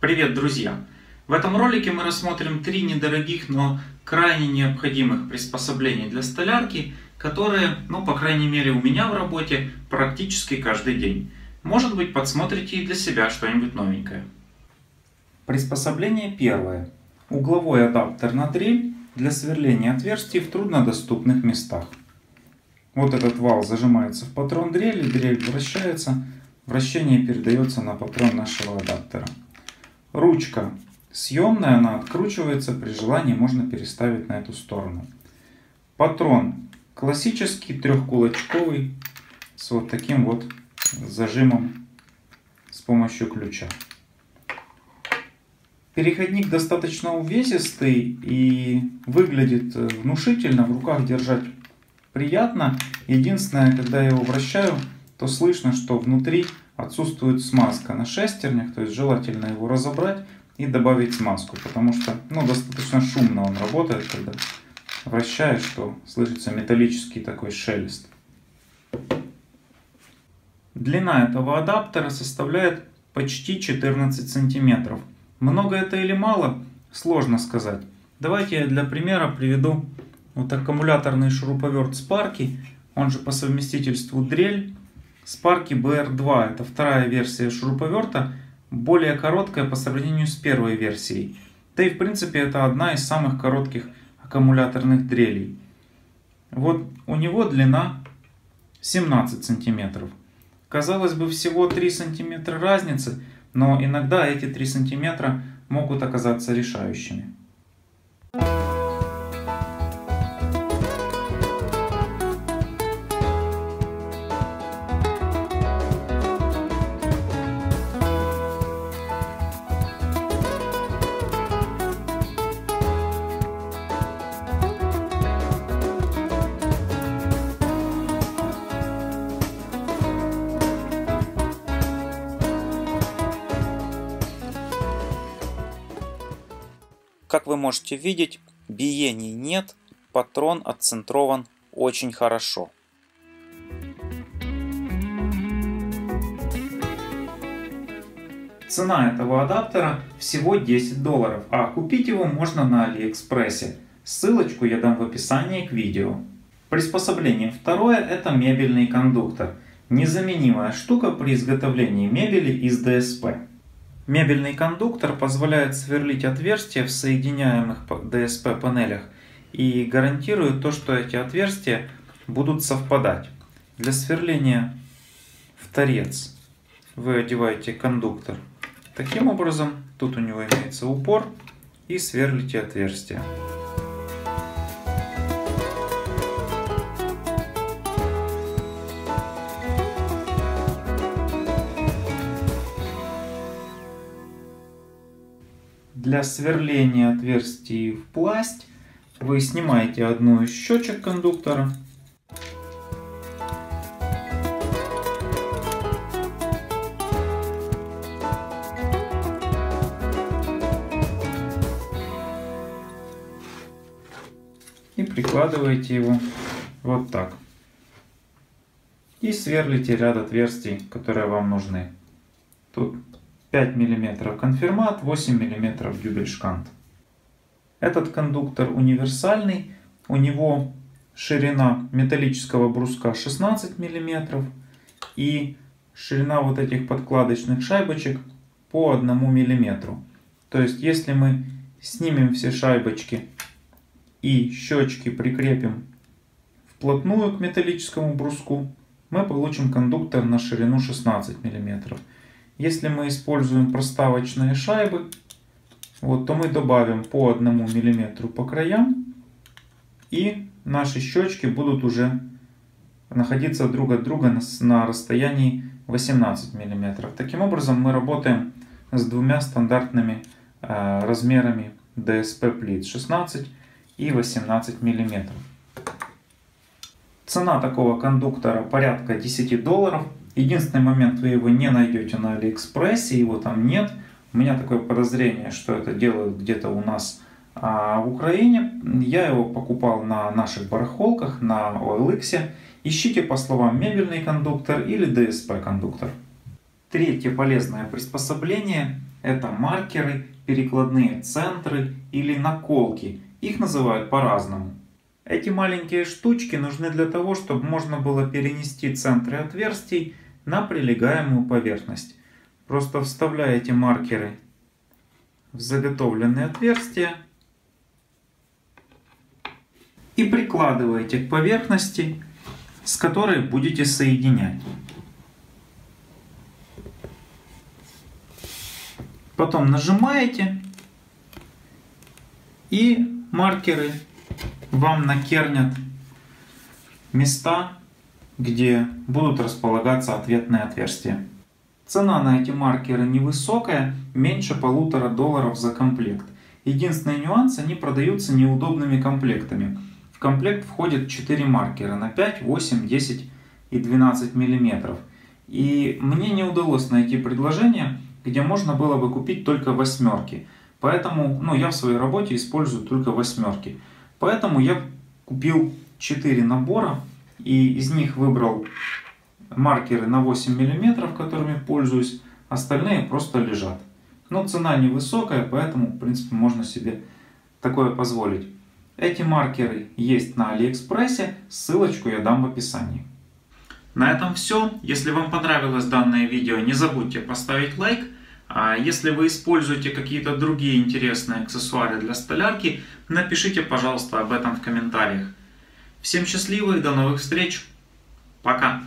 Привет, друзья! В этом ролике мы рассмотрим три недорогих, но крайне необходимых приспособления для столярки, которые, ну, по крайней мере, у меня в работе практически каждый день. Может быть, подсмотрите и для себя что-нибудь новенькое. Приспособление первое. Угловой адаптер на дрель для сверления отверстий в труднодоступных местах. Вот этот вал зажимается в патрон дрели, дрель вращается, вращение передается на патрон нашего адаптера. Ручка съемная, она откручивается, при желании можно переставить на эту сторону. Патрон классический трехкулачковый с вот таким вот зажимом с помощью ключа. Переходник достаточно увесистый и выглядит внушительно, в руках держать приятно. Единственное, когда я его вращаю, то слышно, что внутри отсутствует смазка на шестернях, то есть желательно его разобрать и добавить смазку, потому что ну, достаточно шумно он работает, когда вращаешь, что слышится металлический такой шелест. Длина этого адаптера составляет почти 14 сантиметров. Много это или мало, сложно сказать. Давайте я для примера приведу вот аккумуляторный шуруповерт Sparky, он же по совместительству дрель. Sparky BR2 это вторая версия шуруповерта, более короткая по сравнению с первой версией. Да и в принципе это одна из самых коротких аккумуляторных дрелей. Вот у него длина 17 сантиметров. Казалось бы всего 3 сантиметра разницы, но иногда эти 3 сантиметра могут оказаться решающими. Как вы можете видеть, биений нет, патрон отцентрован очень хорошо. Цена этого адаптера всего 10 долларов, а купить его можно на Алиэкспрессе. Ссылочку я дам в описании к видео. Приспособление второе это мебельный кондуктор. Незаменимая штука при изготовлении мебели из ДСП. Мебельный кондуктор позволяет сверлить отверстия в соединяемых DSP панелях и гарантирует то, что эти отверстия будут совпадать. Для сверления в торец вы одеваете кондуктор таким образом. Тут у него имеется упор и сверлите отверстия. Для сверления отверстий в пласть вы снимаете одну из щечек кондуктора. И прикладываете его вот так. И сверлите ряд отверстий, которые вам нужны. Тут 5 мм конфирмат, 8 мм дюбельшкант. Этот кондуктор универсальный, у него ширина металлического бруска 16 мм и ширина вот этих подкладочных шайбочек по 1 мм. То есть если мы снимем все шайбочки и щечки прикрепим вплотную к металлическому бруску, мы получим кондуктор на ширину 16 мм. Если мы используем проставочные шайбы, вот, то мы добавим по 1 мм по краям. И наши щечки будут уже находиться друг от друга на расстоянии 18 мм. Таким образом мы работаем с двумя стандартными э, размерами DSP плит 16 и 18 мм. Цена такого кондуктора порядка 10 долларов. Единственный момент, вы его не найдете на Алиэкспрессе, его там нет. У меня такое подозрение, что это делают где-то у нас а, в Украине. Я его покупал на наших барахолках, на OLX. Ищите по словам мебельный кондуктор или DSP кондуктор. Третье полезное приспособление Это маркеры, перекладные центры или наколки. Их называют по-разному. Эти маленькие штучки нужны для того, чтобы можно было перенести центры отверстий на прилегаемую поверхность. Просто вставляете маркеры в заготовленные отверстия и прикладываете к поверхности, с которой будете соединять. Потом нажимаете и маркеры вам накернят места, где будут располагаться ответные отверстия. Цена на эти маркеры невысокая, меньше полутора долларов за комплект. Единственный нюанс, они продаются неудобными комплектами. В комплект входят 4 маркера на 5, 8, 10 и 12 миллиметров. И мне не удалось найти предложение, где можно было бы купить только восьмерки. Поэтому ну, я в своей работе использую только восьмерки. Поэтому я купил 4 набора и из них выбрал маркеры на 8 мм, которыми пользуюсь. Остальные просто лежат. Но цена невысокая, поэтому в принципе можно себе такое позволить. Эти маркеры есть на Алиэкспрессе, ссылочку я дам в описании. На этом все. Если вам понравилось данное видео, не забудьте поставить лайк. А если вы используете какие-то другие интересные аксессуары для столярки, напишите, пожалуйста, об этом в комментариях. Всем счастливо и до новых встреч. Пока.